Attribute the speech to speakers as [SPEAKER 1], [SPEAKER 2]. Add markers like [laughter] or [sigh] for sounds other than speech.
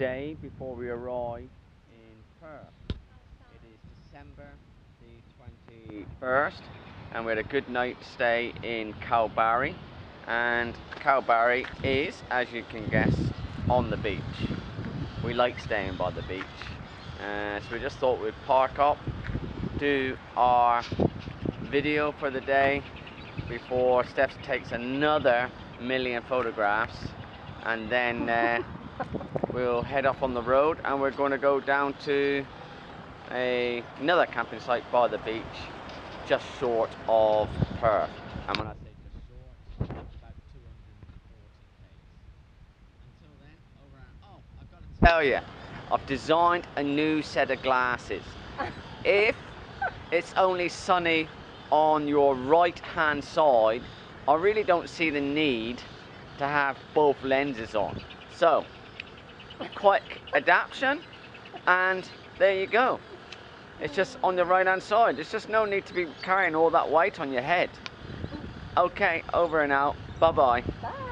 [SPEAKER 1] day before we arrive in Perth. It is December the 21st and we had a good night stay in Kalbarri and Kalbarri is, as you can guess, on the beach. We like staying by the beach uh, so we just thought we'd park up, do our video for the day before Steph takes another million photographs and then uh, we'll head off on the road and we're going to go down to a, another camping site by the beach just short of Perth. And when I say just short, about 240 k's. Until then, over oh, I've got to tell you, I've designed a new set of glasses. [laughs] if it's only sunny on your right hand side, I really don't see the need to have both lenses on. So, quick adaptation and there you go. It's just on the right hand side. There's just no need to be carrying all that weight on your head. Okay, over and out. Bye-bye.
[SPEAKER 2] Bye.